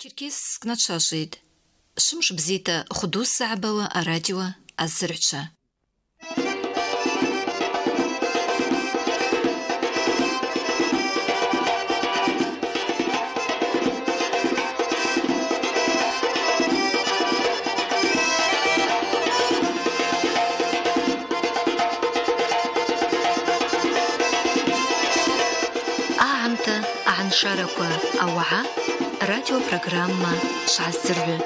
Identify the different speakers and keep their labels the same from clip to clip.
Speaker 1: Черкесск начашид. Шымш бзита худус саабава арадио аззырча. أعمت عن شاركوا أوعى радиопрограмма «Шас түрі».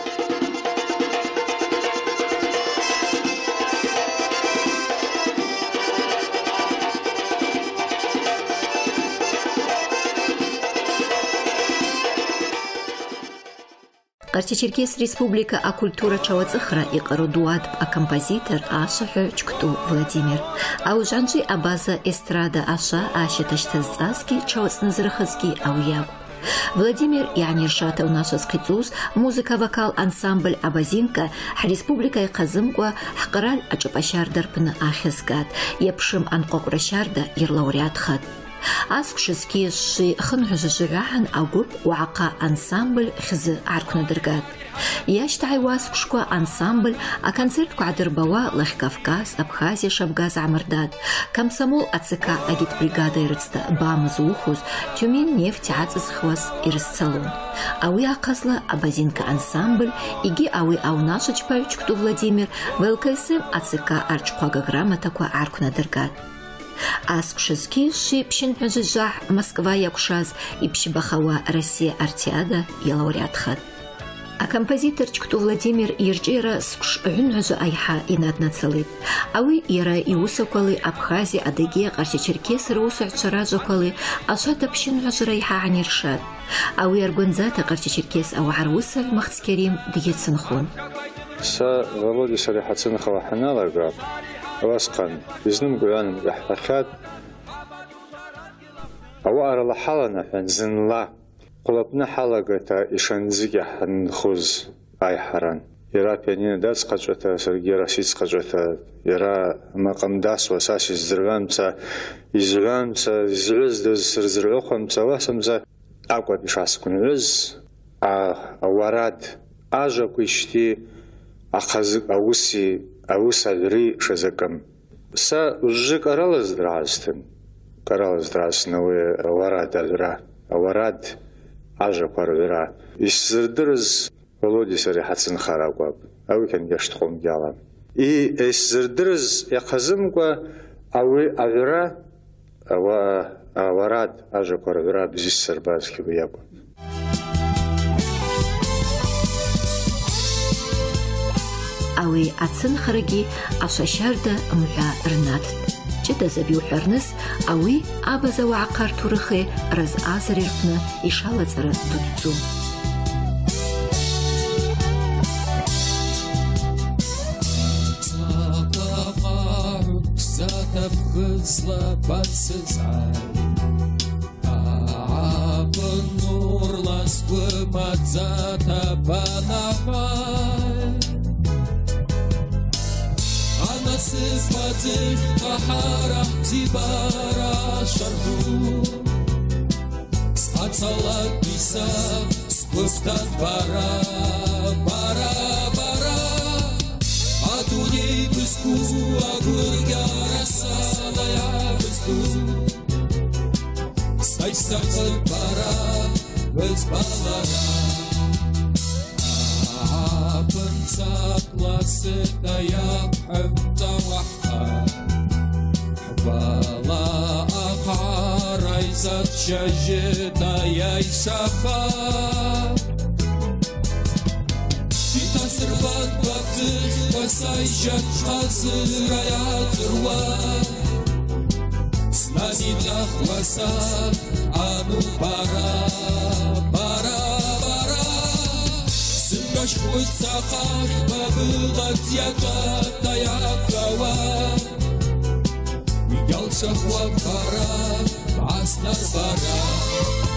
Speaker 1: Карчачеркес Республика а культура чавацыхра и дуат а композитор ашахы чкту Владимир. Аужанжи а абаза эстрада аша аша таштазаски ау ауягу. Владимир Яниршата у нас скъицӏус музыка-вокал ансамбль Абазинка хӏреспублика йхъазымкӏва хӏкъраль ачӏапӏащардэ рпны ахьызгатӏ. Йапшым анкъвакъвра щарда йырлауреатхатӏ. Асквшызки шви хынхӏважважвгӏвахӏын агвып уагӏахъа ансамбль хьзы гӏарквнадыргатӏ. Йащтагӏайуа асквшква ансамбль аконцертква гӏадырбауа Лахькавказ, Абхазия шабгаз гӏамырдатӏ. Комсомол АЦК агитбригада йрыцта бамыз ухуз Тюмень нефть гӏацӏызхуаз йрызцалун. Ауи ахъазла Абазинка ансамбль йгьи ауи аунашвачпагӏв Чкту Владимир ВЛКСМ АЦК арчквага грамотаква гӏарквнадыргатӏ. Асквшызки шви пщынхӏважважвахӏ Москва йакӏвшаз йпщыбахауа Россия артиада йалауреатхатӏ. Акомпозитор Чкту Владимир йырчӏвийра сквш гӏвынгӏважвы айхӏа йнаднацалитӏ. Ауи йара йуысаквали Абхазия, Адыгея, Къарча-Черкес рауысагӏвчва ражваквали ашвата пщынгӏважвра айхӏа гӏанйыршатӏ. Ауи аргвандзата Къарча-Черкес ауагӏа руысагӏв Махцкьарим дйыцынхун.
Speaker 2: Са Володя сари хӏацынхауа хӏаналага Абасҟан изнымгәаҩанымкәа ҳҳәахьат ауаъа рыла ҳаланаҳәан зынла хъвлапны ҳалагата йшандзыгьа ҳанхуз айхӏаран йара пианино дадсхъачӏвата саргьи йара сидсхъачӏвата йара макъым дасуа са сиздзыргӏвамца йзгӏвамца згӏвыздыз сырзыргӏвыхуамца ауасамца акӏвпӏ йшгӏасгвынгӏвыз ауарад ажвакви щти ахъазы ауыси аус аҩри шазакӏым са ужвы кӏарала здыргӏазтын кӏарала здыргӏазтын ауи ауарад аҩра ауарад ажваква ргӏвра йсзырдырыз володя сари хӏацынхара акӏвпӏ ауи кьангьаштхум гьалам и йсзырдырыз йахъазымкӏва ауи аҩра ауарад ажваква ргӏвра бзи ссырбазгьи акӏвпӏ
Speaker 1: ауи ацынхарагьи ашващарда мгӏва рнаттӏ. Ҷыда забиухӏварныс ауи абаза уагӏахъа ртурыхи разъазари рпны йшалацӏара дудздзун.
Speaker 3: Нурлас гумадзата банахай صفاتك طحارة زبارة شرحو صحات صلاة بيسا سكوفتان بارا بارا بارا عدوني بسكو أقول رسا لا بسكو سيستقل بارا بس بارا сакласыда я хамда ваха Бала ахарайзат шажида яйсаха Шита сырбат бактыр басай жат хазыр аятыр С tosh qo'ysa qahva bilg'at yaqa tayoqqa va migal shahvat qara astar qara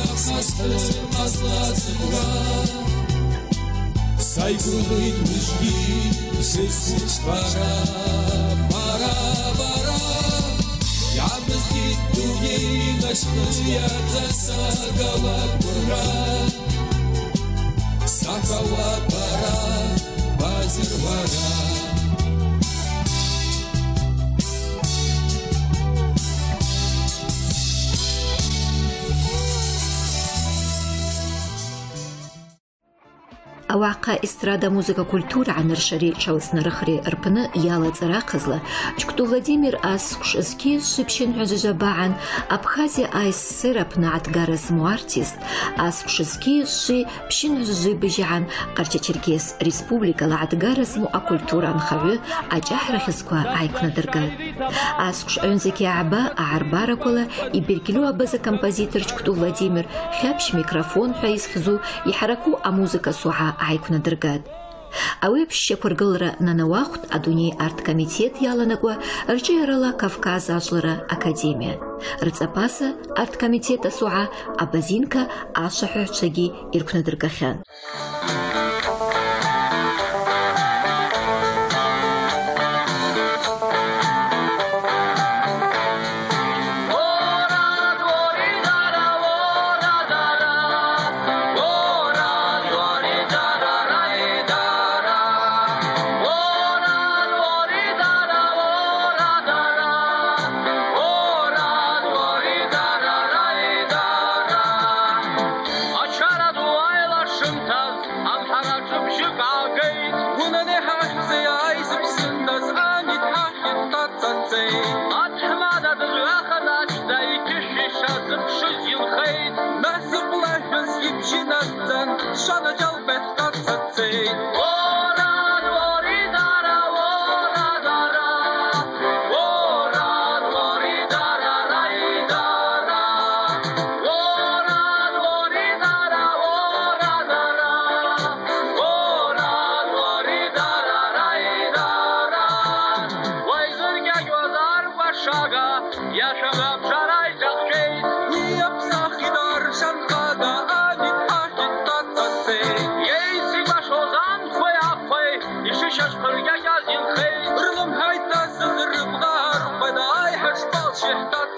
Speaker 3: hastım azlasınlar Saygılıymış ki sessiz para para para Yalnız git dünyanın aşkı yatasa gavat bura Sakava para
Speaker 1: Ауаҟа эстрада музыка культура аныршари чалснарыхри рпны ялаҵара хызла Чкту Владимир Аскш зки шипшин ҳәжәжәабаан Абхазия АССР апны атгараз артист Аскш зки ши пшин ҳәжәжәибыжьаан Ҟарча-Черкес республикала атгараз му акультура анхаҩы аҷаҳрахьызқәа ааиқәнадыргат. Аскш аҩнзаки ааба аарбарақәала ибергьлу абаза композитор Чкту Владимир хьаԥшь микрофон ҳәа изхьӡу иҳараку амузыка суҳа ааиқәнадыргат. Ауи аԥшьшьақәа ргылара нанауахәт адунеи арткомитет иаланакуа рҿиарала Кавказ ажәлара академиа. Рыҵапаса арткомитет асуዓ абазинка ашаҳәаҩцәагьы ирқәнадыргахьан.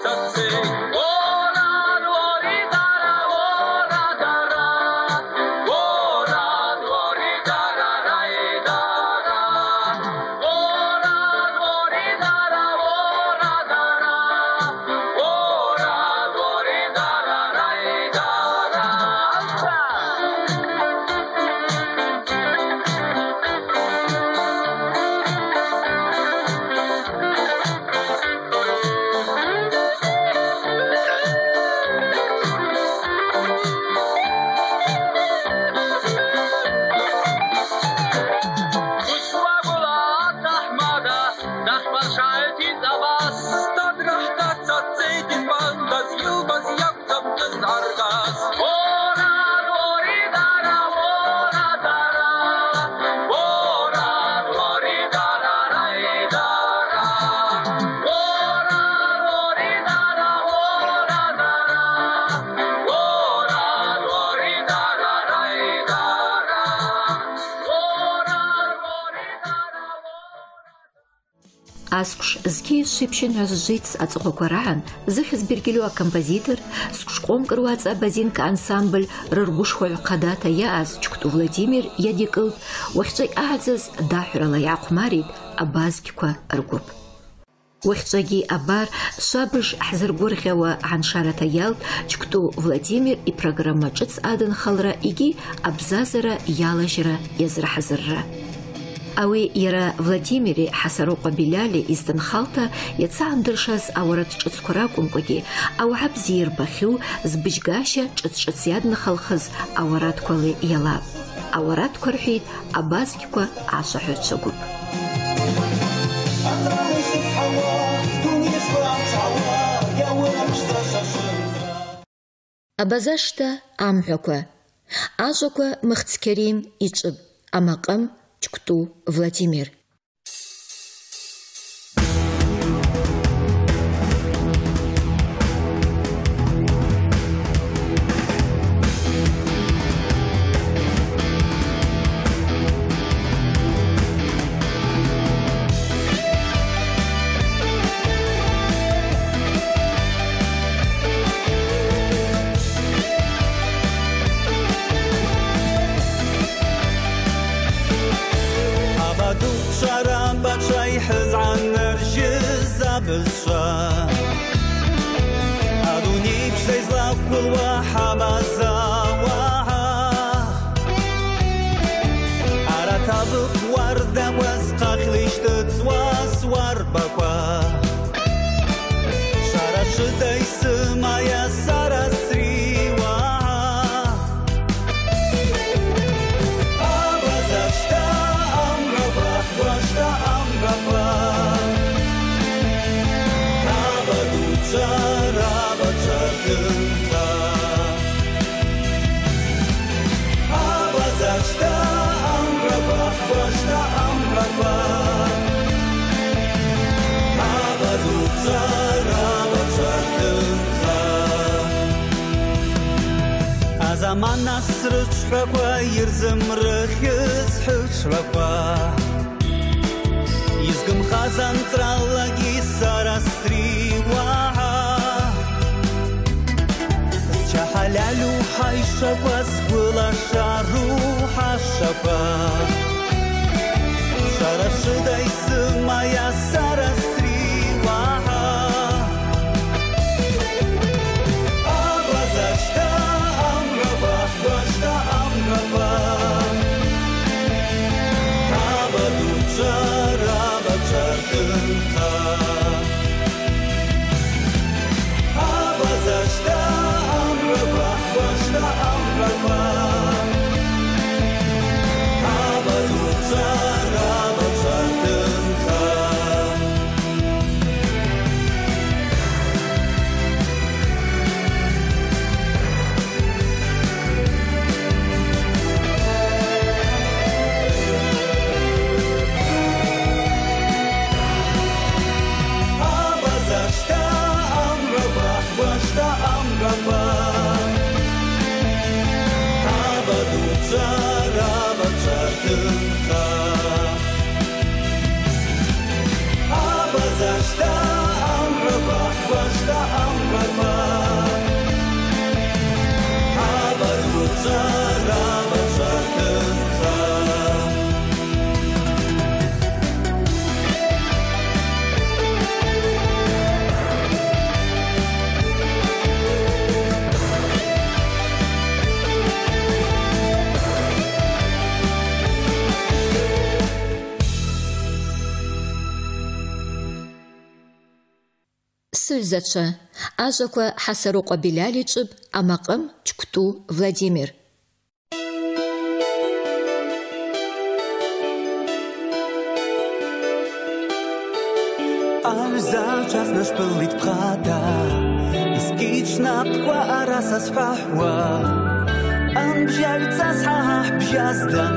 Speaker 4: Just.
Speaker 1: Аскш зки шипшин ҳәжәжәиц аҵыхәақәа раан зыхьыз бергьлю акомпозитор скшҟом кыруаҵа базинка ансамбль рыргәышхәаҩ хъадата иааз Чкту Владимир иадикылт уахьҵәы ааӡаз даҳәрала иаахәмарит абазгьқәа ргәыԥ. Уахьҵәагьы абар швабыж ҳзыргәырӷьауа ганшарата иалт Чкту Владимир ипрограмма ҿыц адынхалра егьи абзазара иалажьра иазрыҳазырра. Ауи иара Владимири Ҳасароҟа Биляли изтынхалта иацаандыршаз ауаратә ҿыцқәа ракәымкәагьы ауаа бзиа ирбахьоу збыжьгашьа ҿыц-ҿыц иаднхалхыз ауаратәқәала иалап. Ауаратәқәа рҳәеит абазгьқәа ашәаҳәаҩцәа гәыԥ. Абазашта амҳәақәа, ажәақәа Мыхцқьарим иҿыб. Амакъэм Чкту Владимир.
Speaker 5: 很酸。تمنى سرت شبابا يرزم رخيز حشبابا يزقم خزان ترالاقي سارا سريوا حلال وحيشبا سقولا شارو حشبا شرشدي سما يا سارا
Speaker 1: Сыльзачъэ ӏажъэкӏо Хьасэрыкъо Билал ичӏыб, Амакъэм Чкуту Владимир.
Speaker 5: Alzaчас наш пылит прада Искична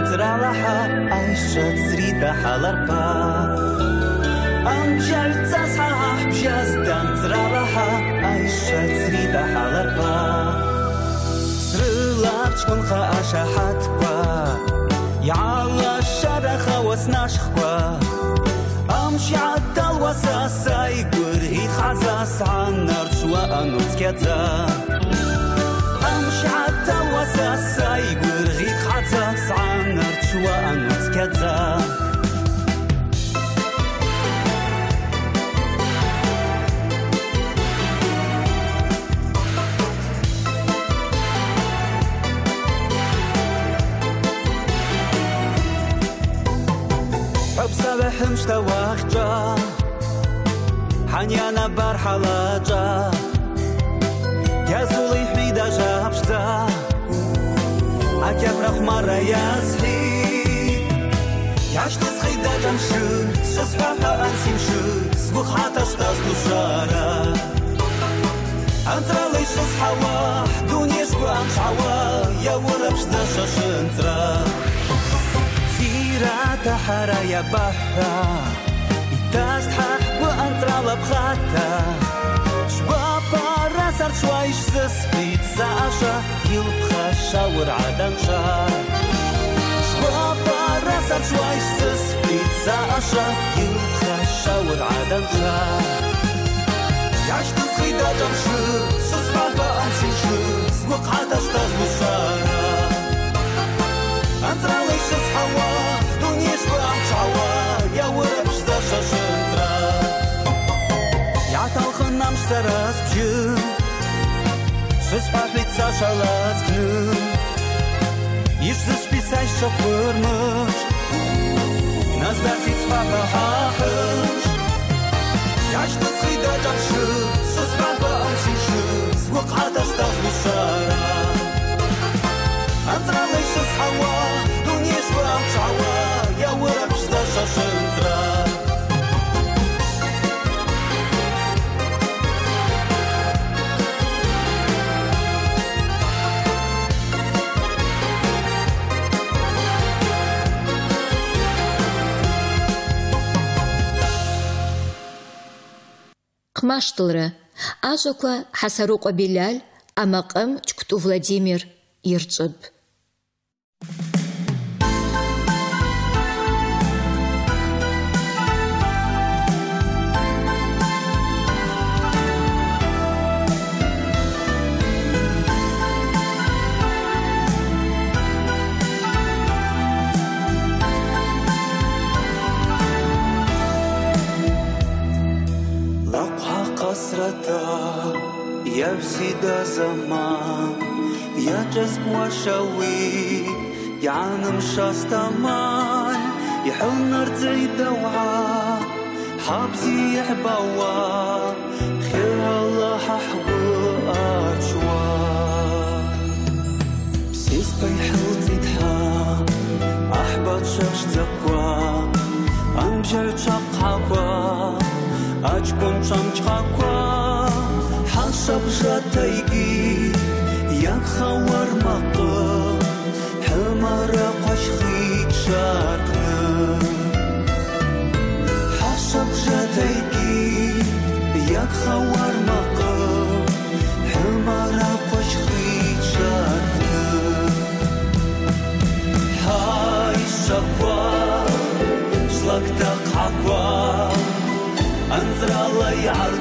Speaker 5: тралаха Айша црида халарпа ამჯერწასა ბჟასდან ძრავაჰა აი შაცრიდა ჰალარფა ზრლაბ ჩკუნხა აშაჰატყვა იალა შარახა ვასნაშხვა. ამში ადალ ვასასაი გურჰი ხაზას ანარც ვანუც კაცა ამში ადალ ვასასაი გურჰი ხაზას ანარც ვანუც კაცა хымшта вақча ҳаняна барҳалаҷа язули ҳида жабшда акям рахмара язҳи яштас хида ҷамши шасфаҳа ансимши сбухаташтас душара антралай шасҳава дунешгу амшҳава яворабшда шашынтра שראת אחריי הבאה, איתה סחח ואנטרה לבחתה. שווה פרס על שווה איש זה ספיצה אשה, tam zaraz gdzie? Przyspaszlić Sasza las gnu Iż ze spisać szopurmusz Na stacji swapa hachusz Jaś to schyda tak szyb Przyspapa on si szyb Złok atasz ta zmuszara Antramy się z hała Tu nie
Speaker 1: Қмаштылры. Ажокла Хасарукъа Билал, Амакъым Чкту Владимир Ирчӏыб.
Speaker 5: Я всегда сама, я just وشوي يعني مشاس تمام يحل نار زي دوعة حابزي يحبوا خير الله ححقو أجوا بسيس بيحل تدحا أحبط شاش تقوى أمجر شق حقوى أجكم شمش حقوى حسب جاتيجي يا خوار مقو حمر قشخي شاتنا حسب جاتيجي يا خوار مقو حمر قشخي شاتنا هاي الشقوى شلك تقحقوا أنزل الله يعرض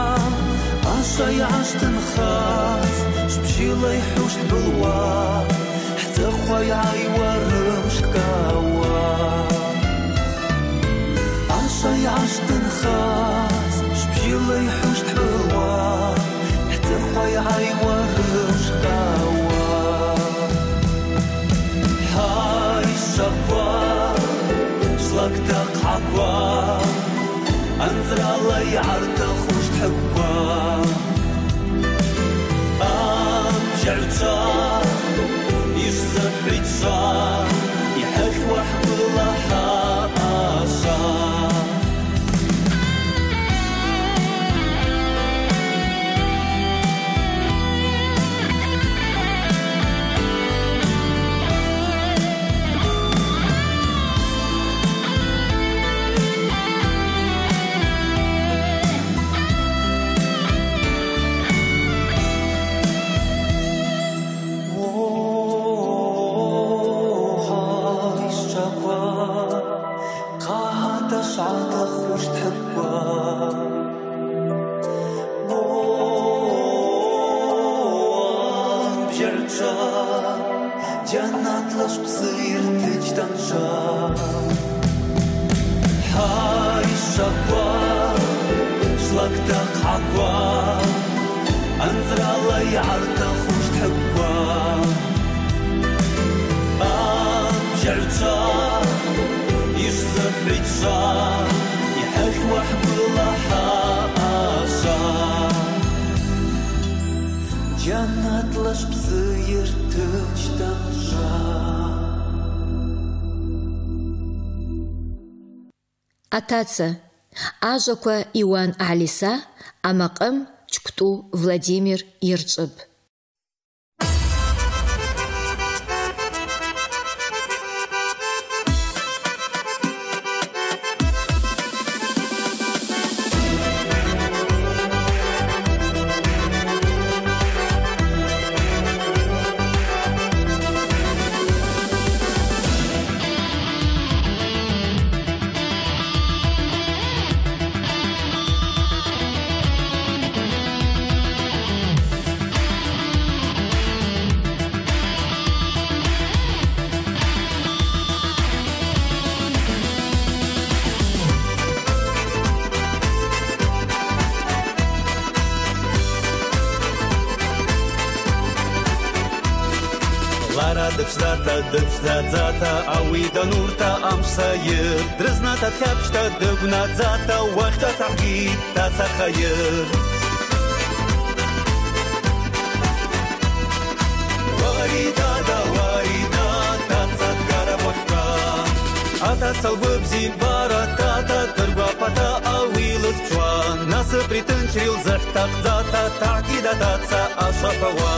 Speaker 5: عالشي عشت نخاف شبجي لا يحوش بالوا حتى خويا عيورمش كهوا عالشي عشت نخاف شبجي لا يحوش بالوا حتى خويا عيورمش كهوا هاي الشقوا شلك تقع قوا انزل الله يعرض خوش تحقوا أم جعتا يشزر حجا يحك وحق الله شقوى شلقتك عقوى أنظر علي عرتك خوش تقوى أم جعتا يشتر Жаннатлаш
Speaker 1: Атаца ажаква Иоанн Алиса, амакъым чкту Владимир Ирчӏыб.
Speaker 5: ხსაიერ დრეზნათა ხაბშთა დეგნაძათა ვახთა თარგი დასახაიერ ვარიდა და ვარიდა დაცაკარა ვახთა ათაცალბუბზი ბარათა და დგვაფათა ავილოს ჩვა ნასე პრიტენჩრილ ზახთა ზათა თარგი და დაცა აშაფავა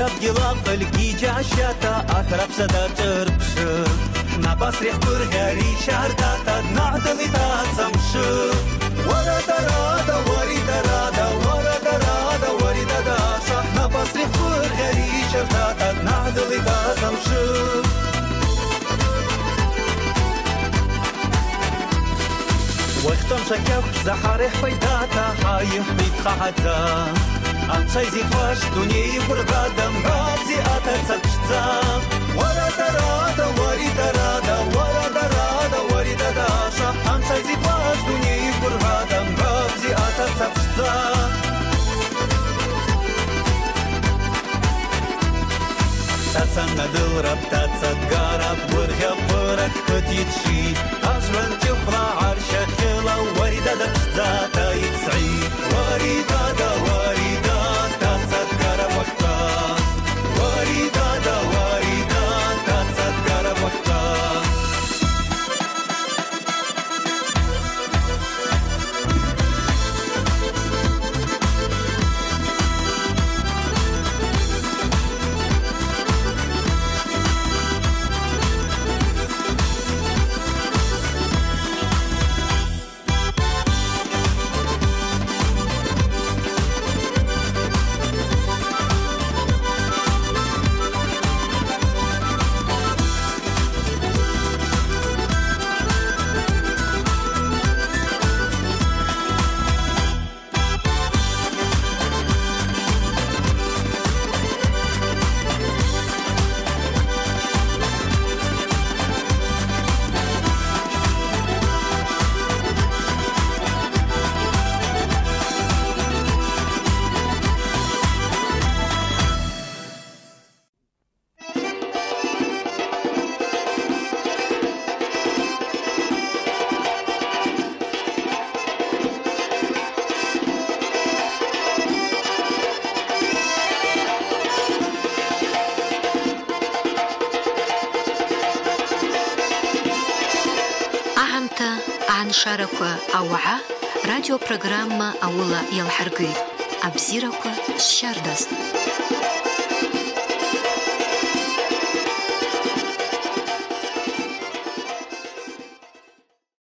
Speaker 5: قدات يلاق الكيجا شاتا أثرب سدا تربشر نباس ريح برغاري شهر داتا نعدلي تات سمشر ورا درادا وري درادا ورا درادا وري دادا صح نباس ريح برغاري شهر داتا نعدلي تات سمشر وقتم شكف زحارح بيداتا حايح بيتخا حدا أنشي زيت واش دنيا برغادم رابزي أتا تسكشتا ورا درادا وري درادا ورا درادا وري داداشا أنشي زيت واش دنيا برغادم رابزي أتا تسكشتا تاتسنا دلرب تاتسد قارب ورغب ورك كتيتشي أجمل تفرع عرشة خلا وريدة دكشتا يتسعي وريدة دا وريدة
Speaker 1: ааншарақәа ауаа радиопрограмма аула иалҳаргеит. Абзирақәа шшьардаз.